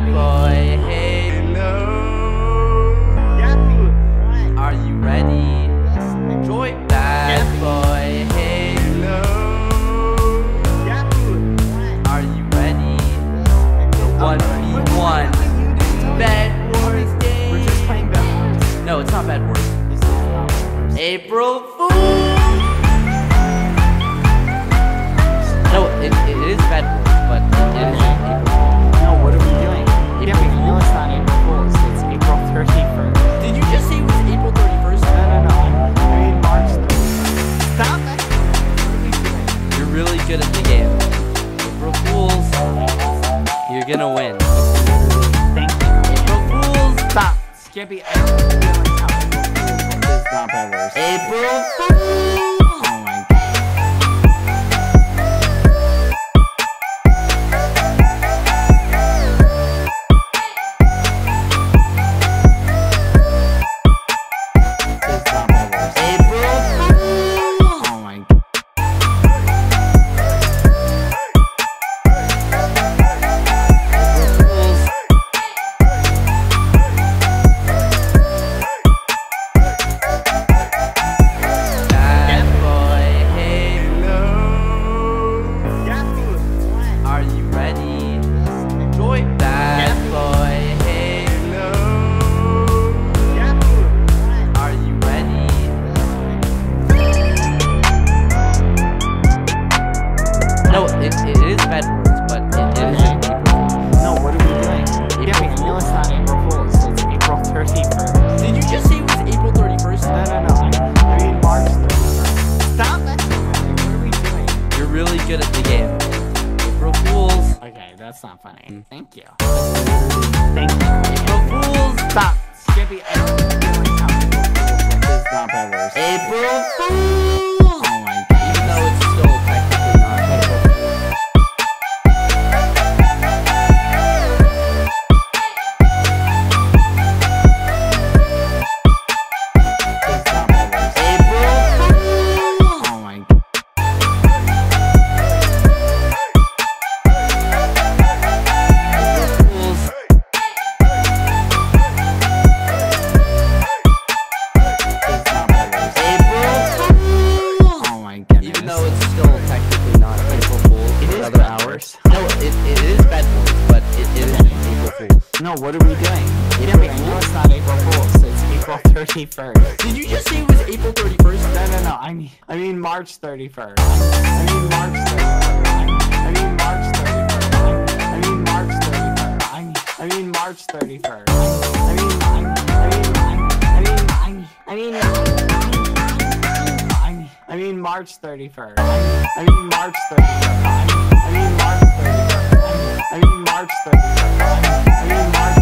Bad boy, hey, are you ready? Enjoy bad boy, hey, are you ready? One v one, Bed Wars game. We're just playing Bad No, it's not Bed Wars. Wars. April Fool. Gonna win. Thank you. April Fools, Stop. Skeppy, I don't feel April Fool's that's not funny. Mm. Thank you. Thank you. April Fools. Stop. Skeppy, I don't is other Bed Wars. No, it, it is Bed Wars, but it, it is April Fools. No, what are we doing? Yeah, we know it's not April Fool's. It's April 31st. Did you just say it was April 31st? No, no, no. I mean, I mean March 31st. I mean March 31st. I mean March 31st. I mean March 31st. I mean, I mean March 31st. I mean, I mean, I mean, I mean, I mean, I mean, I mean, I mean March 31st. I mean March 30. I mean March 30. I mean March 30.